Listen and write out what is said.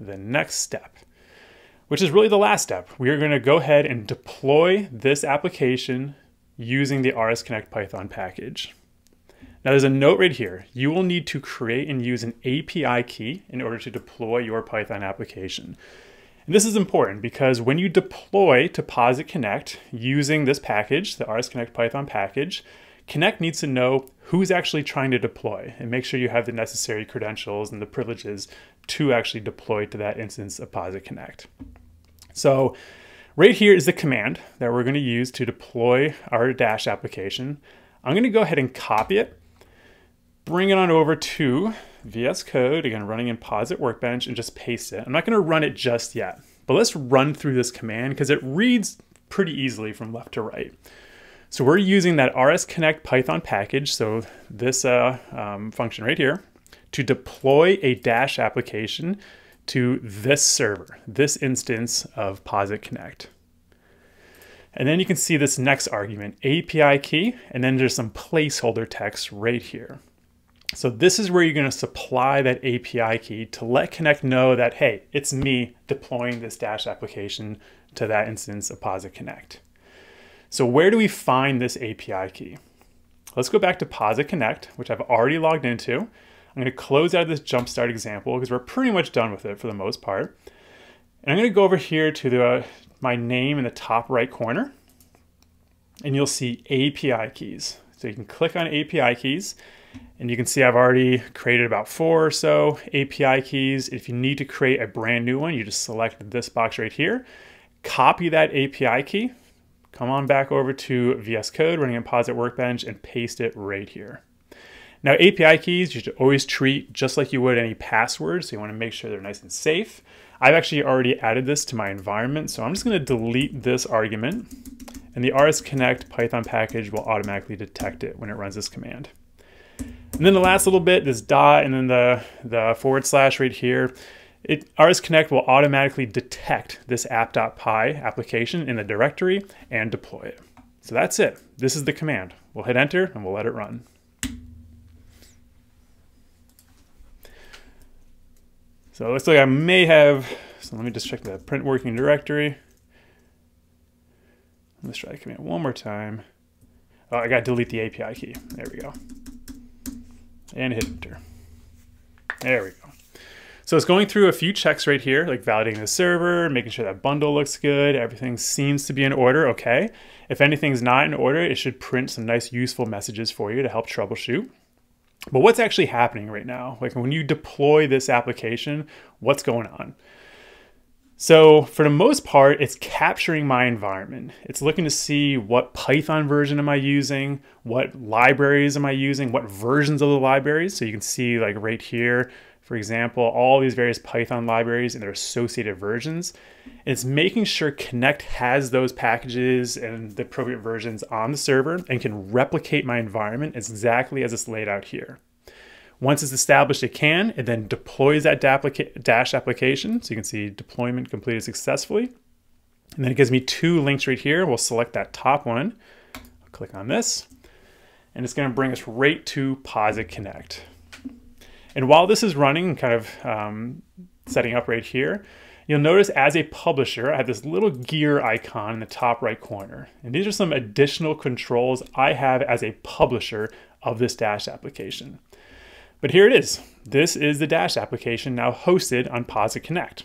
the next step, which is really the last step. We are going to go ahead and deploy this application using the RS Connect Python package. Now there's a note right here. You will need to create and use an API key in order to deploy your Python application. And this is important because when you deploy to Posit Connect using this package, the RS Connect Python package, Connect needs to know who's actually trying to deploy and make sure you have the necessary credentials and the privileges to actually deploy to that instance of Posit Connect. So right here is the command that we're going to use to deploy our Dash application. I'm going to go ahead and copy it, bring it on over to VS Code, again, running in Posit Workbench, and just paste it. I'm not going to run it just yet, but let's run through this command because it reads pretty easily from left to right. So we're using that RS Connect Python package, so this uh, um, function right here, to deploy a Dash application to this server, this instance of Posit Connect. And then you can see this next argument, API key, and then there's some placeholder text right here. So this is where you're going to supply that API key to let Connect know that, hey, it's me deploying this Dash application to that instance of Posit Connect. So where do we find this API key? Let's go back to Posit Connect, which I've already logged into. I'm going to close out of this Jumpstart example because we're pretty much done with it for the most part. And I'm going to go over here to the, uh, my name in the top right corner, and you'll see API keys. So you can click on API keys, and you can see I've already created about four or so API keys. If you need to create a brand new one, you just select this box right here, copy that API key, come on back over to VS Code, running in Posit Workbench, and paste it right here. Now, API keys you should always treat just like you would any password, so you want to make sure they're nice and safe. I've actually already added this to my environment, so I'm just going to delete this argument, and the RS Connect Python package will automatically detect it when it runs this command. And then the last little bit, this dot, and then the, the forward slash right here, it, RS Connect will automatically detect this app.py application in the directory and deploy it. So that's it. This is the command. We'll hit enter and we'll let it run. So it looks like I may have, so let me just check the print working directory. Let's try the command one more time. Oh, I got to delete the API key. There we go. And hit enter. There we go. So it's going through a few checks right here, like validating the server, making sure that bundle looks good, everything seems to be in order, okay. If anything's not in order, it should print some nice useful messages for you to help troubleshoot. But what's actually happening right now? Like when you deploy this application, what's going on? So for the most part, it's capturing my environment. It's looking to see what Python version am I using, what libraries am I using, what versions of the libraries. So you can see like right here, for example, all these various Python libraries and their associated versions. It's making sure Connect has those packages and the appropriate versions on the server and can replicate my environment exactly as it's laid out here. Once it's established it can, it then deploys that Dash application. So you can see deployment completed successfully. And then it gives me two links right here. We'll select that top one. I'll click on this. And it's going to bring us right to Posit Connect. And while this is running, kind of um, setting up right here, you'll notice as a publisher, I have this little gear icon in the top right corner. And these are some additional controls I have as a publisher of this Dash application. But here it is. This is the Dash application now hosted on Posit Connect.